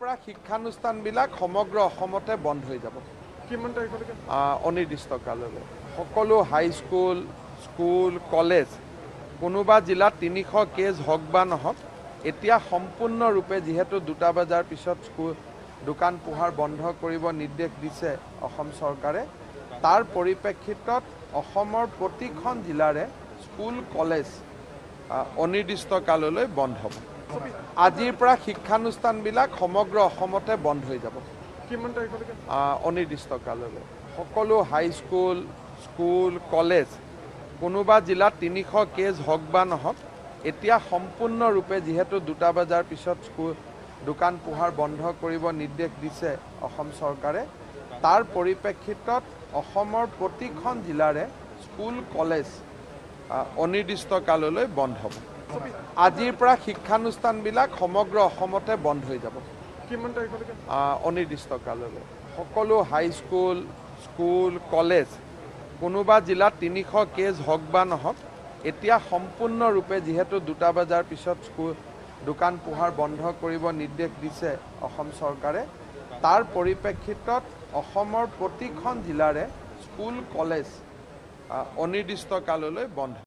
পৰা শিক্ষানুষ্ঠানবিলাক সমগ্ৰ অসমতে বন্ধ হৈ যাব। কিমান তাৰিখলৈকে? আহ, অনিৰ্দিষ্টকাললৈ। সকলো হাইস্কুল স্কুল কলেজ কোনোবা জিলাত তিনিশ কেজ হওক বা নহওক এতিয়া সম্পূৰ্ণৰূপে যিহেতু দুটা বজাৰ পিছত স্কুল দোকান পোহাৰ বন্ধ কৰিব নিৰ্দেশ দিছে অসম চৰকাৰে তাৰ পৰিপ্ৰেক্ষিতত অসমৰ প্ৰতিখন জিলাৰে স্কুল কলেজ আহ, অনিৰ্দিষ্টকাললৈ বন্ধ হ'ব। আজিৰ পৰা শিক্ষানুষ্ঠানবিলাক সমগ্ৰ অসমতে বন্ধ হৈ যাব। কিমান তাৰিখলৈকে? আহ, অনিৰ্দিষ্টকাললৈ। সকলো হাইস্কুল স্কুল কলেজ কোনোবা জিলাত তিনিশ কেজ হওক বা নহওক এতিয়া সম্পূৰ্ণৰূপে যিহেতু দুটা বজাৰ পিছত স্কুল দোকান পোহাৰ বন্ধ কৰিব নিৰ্দেশ দিছে অসম চৰকাৰে তাৰ পৰিপ্ৰেক্ষিতত অসমৰ প্ৰতিখন জিলাৰে স্কুল কলেজ আহ, অনিৰ্দিষ্টকাললৈ বন্ধ হ'ব। আজিৰ পৰা শিক্ষানুষ্ঠানবিলাক সমগ্ৰ অসমতে বন্ধ হৈ যাব। কিমান তাৰিখলৈকে? আহ, অনিৰ্দিষ্টকাললৈ। সকলো হাইস্কুল স্কুল কলেজ কোনোবা জিলাত তিনিশ কেজ হওক বা নহওক এতিয়া সম্পূৰ্ণৰূপে যিহেতু দুটা বজাৰ পিছত স্কুল দোকান পোহাৰ বন্ধ কৰিব নিৰ্দেশ দিছে অসম চৰকাৰে তাৰ পৰিপ্ৰেক্ষিতত অসমৰ প্ৰতিখন জিলাৰে স্কুল কলেজ আহ, অনিৰ্দিষ্টকাললৈ বন্ধ।